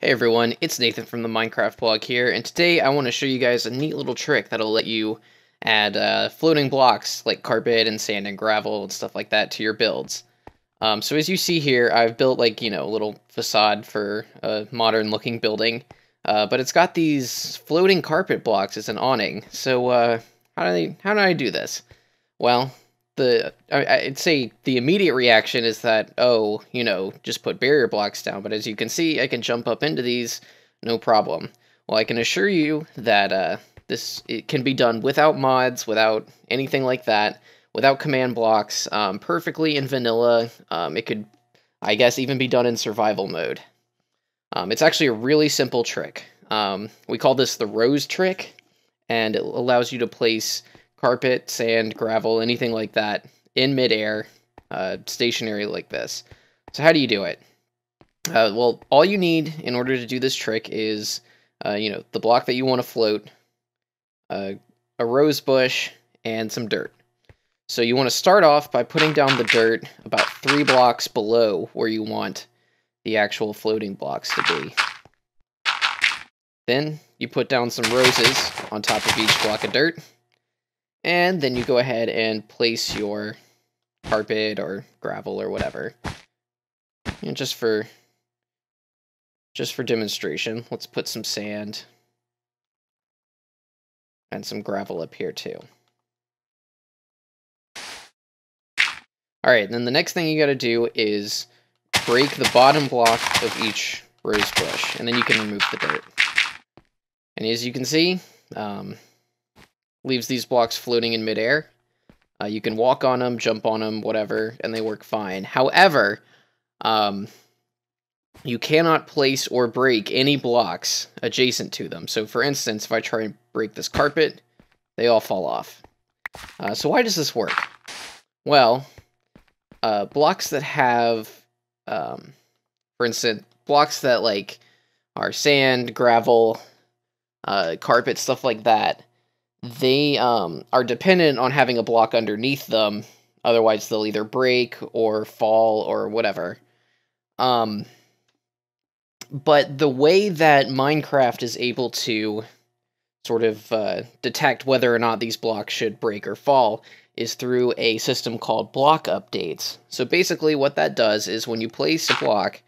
Hey everyone, it's Nathan from the Minecraft blog here, and today I want to show you guys a neat little trick that'll let you add uh, floating blocks like carpet and sand and gravel and stuff like that to your builds. Um, so as you see here, I've built like, you know, a little facade for a modern looking building, uh, but it's got these floating carpet blocks as an awning. So uh, how, do I, how do I do this? Well, the I'd say the immediate reaction is that oh you know just put barrier blocks down. But as you can see I can jump up into these no problem. Well I can assure you that uh, this it can be done without mods without anything like that without command blocks um, perfectly in vanilla. Um, it could I guess even be done in survival mode. Um, it's actually a really simple trick. Um, we call this the rose trick and it allows you to place carpet, sand, gravel, anything like that in midair, uh, stationary like this. So how do you do it? Uh, well, all you need in order to do this trick is, uh, you know, the block that you want to float, uh, a rose bush, and some dirt. So you want to start off by putting down the dirt about three blocks below where you want the actual floating blocks to be. Then you put down some roses on top of each block of dirt. And then you go ahead and place your carpet or gravel or whatever. And just for just for demonstration, let's put some sand and some gravel up here too. All right, then the next thing you got to do is break the bottom block of each rose bush, and then you can remove the dirt. And as you can see, um, leaves these blocks floating in midair. Uh, you can walk on them, jump on them, whatever, and they work fine. However, um, you cannot place or break any blocks adjacent to them. So for instance, if I try and break this carpet, they all fall off. Uh, so why does this work? Well, uh, blocks that have, um, for instance, blocks that like are sand, gravel, uh, carpet, stuff like that, they um, are dependent on having a block underneath them. Otherwise, they'll either break or fall or whatever. Um, but the way that Minecraft is able to sort of uh, detect whether or not these blocks should break or fall is through a system called block updates. So basically, what that does is when you place a block,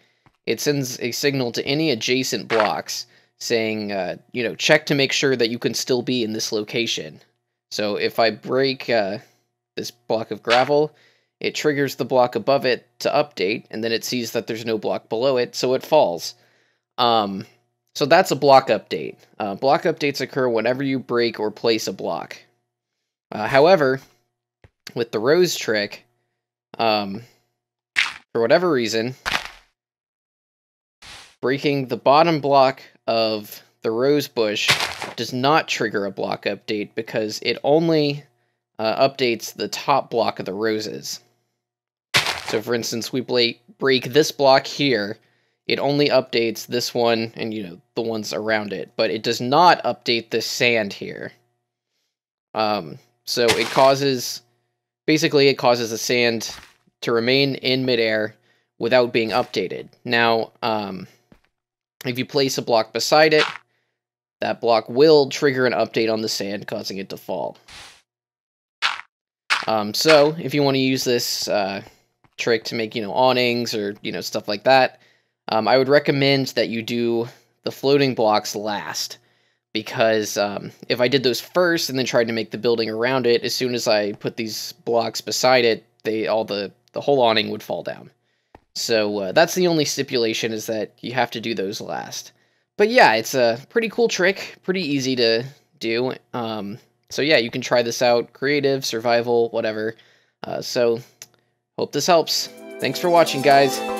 it sends a signal to any adjacent blocks saying, uh, you know, check to make sure that you can still be in this location. So if I break uh, this block of gravel, it triggers the block above it to update, and then it sees that there's no block below it, so it falls. Um, so that's a block update. Uh, block updates occur whenever you break or place a block. Uh, however, with the rose trick, um, for whatever reason, breaking the bottom block of the rose bush does not trigger a block update because it only uh, updates the top block of the roses. So for instance, we break this block here, it only updates this one and you know the ones around it, but it does not update the sand here. Um, so it causes, basically it causes the sand to remain in midair without being updated. Now, um, if you place a block beside it, that block will trigger an update on the sand, causing it to fall. Um, so, if you want to use this uh, trick to make, you know, awnings or, you know, stuff like that, um, I would recommend that you do the floating blocks last. Because um, if I did those first and then tried to make the building around it, as soon as I put these blocks beside it, they all the, the whole awning would fall down. So uh, that's the only stipulation is that you have to do those last. But yeah, it's a pretty cool trick, pretty easy to do. Um, so yeah, you can try this out, creative, survival, whatever. Uh, so hope this helps. Thanks for watching, guys.